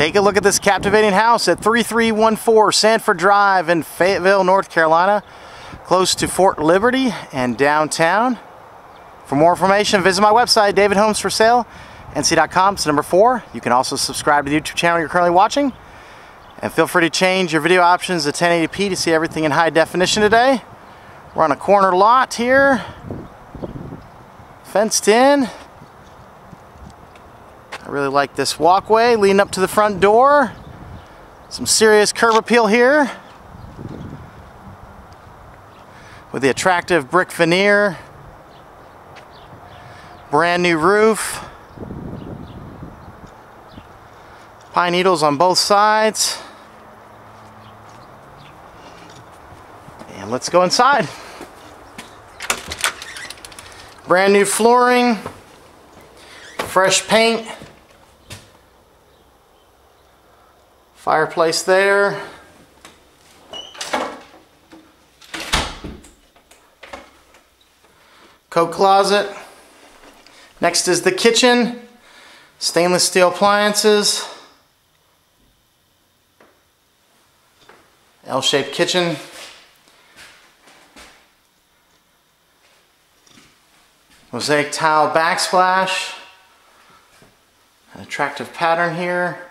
Take a look at this captivating house at 3314 Sanford Drive in Fayetteville, North Carolina, close to Fort Liberty and downtown. For more information, visit my website, David Homes for Sale, NC.com. It's number four. You can also subscribe to the YouTube channel you're currently watching. And feel free to change your video options to 1080p to see everything in high definition today. We're on a corner lot here, fenced in. I really like this walkway leading up to the front door. Some serious curb appeal here with the attractive brick veneer. Brand new roof. Pine needles on both sides. And let's go inside. Brand new flooring, fresh paint, fireplace there. Coat closet. Next is the kitchen, stainless steel appliances, L-shaped kitchen. Mosaic tile backsplash. An attractive pattern here.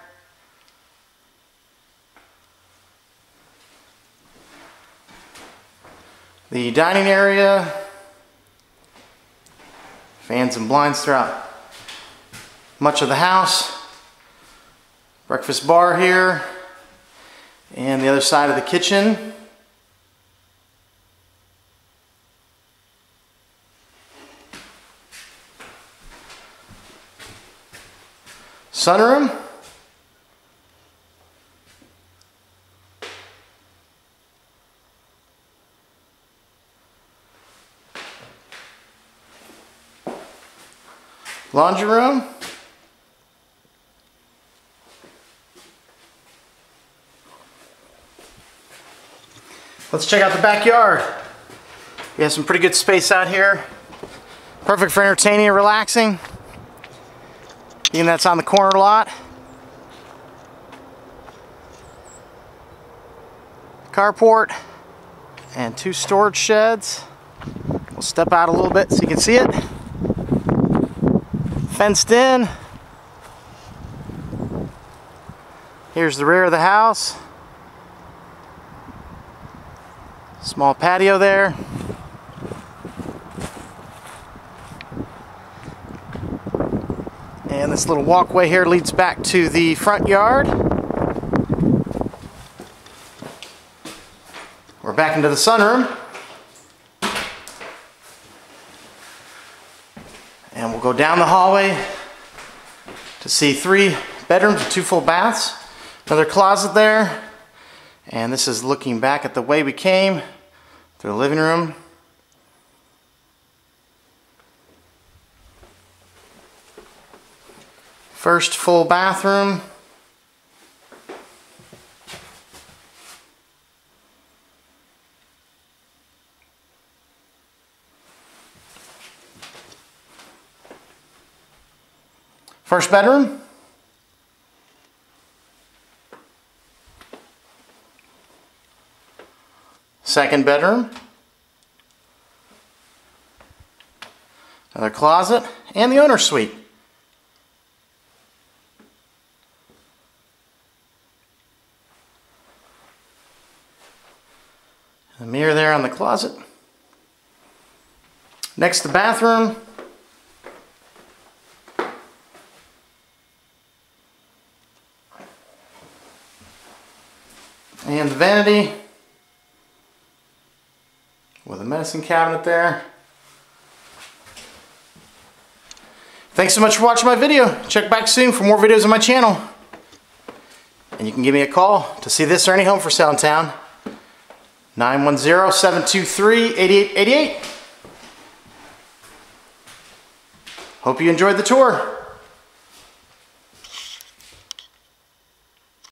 The dining area. Fans and blinds throughout much of the house. Breakfast bar here. And the other side of the kitchen. Sunroom. Laundry room. Let's check out the backyard. We have some pretty good space out here. Perfect for entertaining and relaxing. Being that's on the corner lot. Carport and two storage sheds. We'll step out a little bit so you can see it. Fenced in. Here's the rear of the house. Small patio there. And this little walkway here leads back to the front yard. We're back into the sunroom. And we'll go down the hallway to see three bedrooms with two full baths. Another closet there. And this is looking back at the way we came through the living room. First full bathroom. First bedroom. Second bedroom. Another closet and the owner's suite. A mirror there on the closet. Next, the bathroom. And the vanity with a medicine cabinet there. Thanks so much for watching my video. Check back soon for more videos on my channel. And you can give me a call to see this or any home for sale in town. 910-723-8888. Hope you enjoyed the tour.